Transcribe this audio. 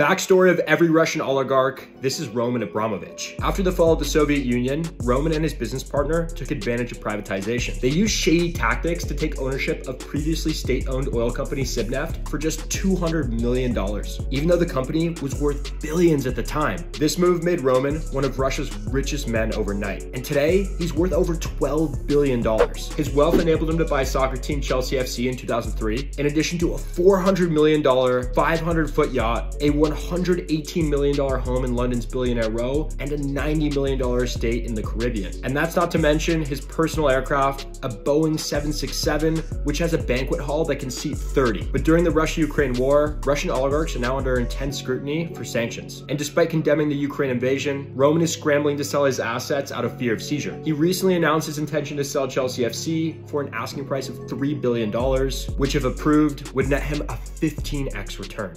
Backstory of every Russian oligarch, this is Roman Abramovich. After the fall of the Soviet Union, Roman and his business partner took advantage of privatization. They used shady tactics to take ownership of previously state-owned oil company Sibneft for just $200 million, even though the company was worth billions at the time. This move made Roman one of Russia's richest men overnight, and today he's worth over $12 billion. His wealth enabled him to buy soccer team Chelsea FC in 2003, in addition to a $400 million, 500-foot yacht, a $118 million home in London's Billionaire Row, and a $90 million estate in the Caribbean. And that's not to mention his personal aircraft, a Boeing 767, which has a banquet hall that can seat 30. But during the Russia-Ukraine war, Russian oligarchs are now under intense scrutiny for sanctions. And despite condemning the Ukraine invasion, Roman is scrambling to sell his assets out of fear of seizure. He recently announced his intention to sell Chelsea FC for an asking price of $3 billion, which if approved, would net him a 15x return.